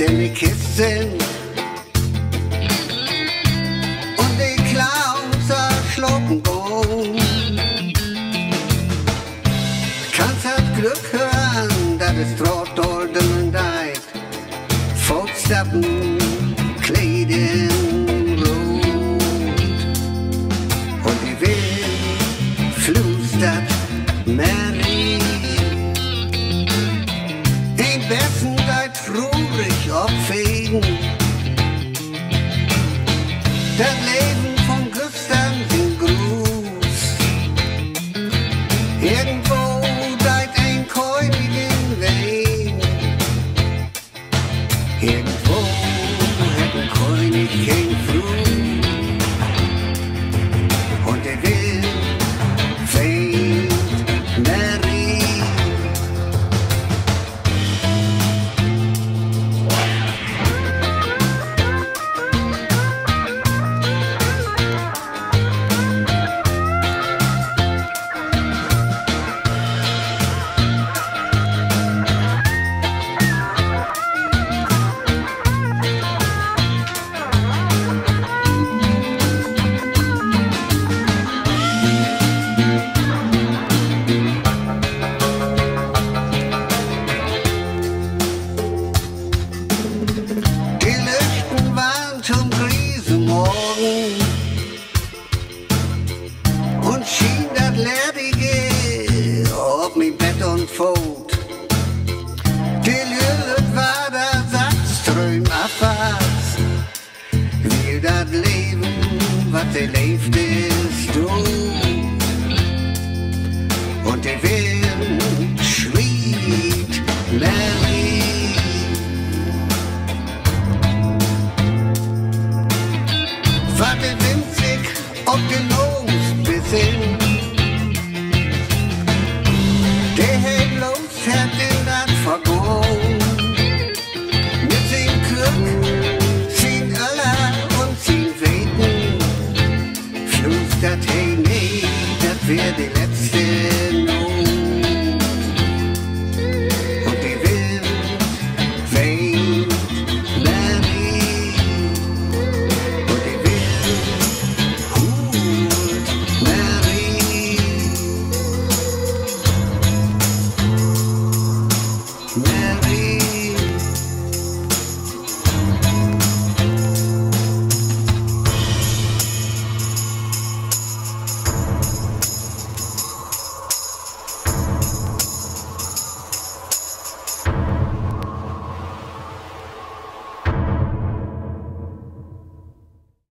Delikisten und die Klauser Schlockenbohm. Kannst halt Glück hören, dass es trotzdem und Deit, Volksstappen, Kleiden. for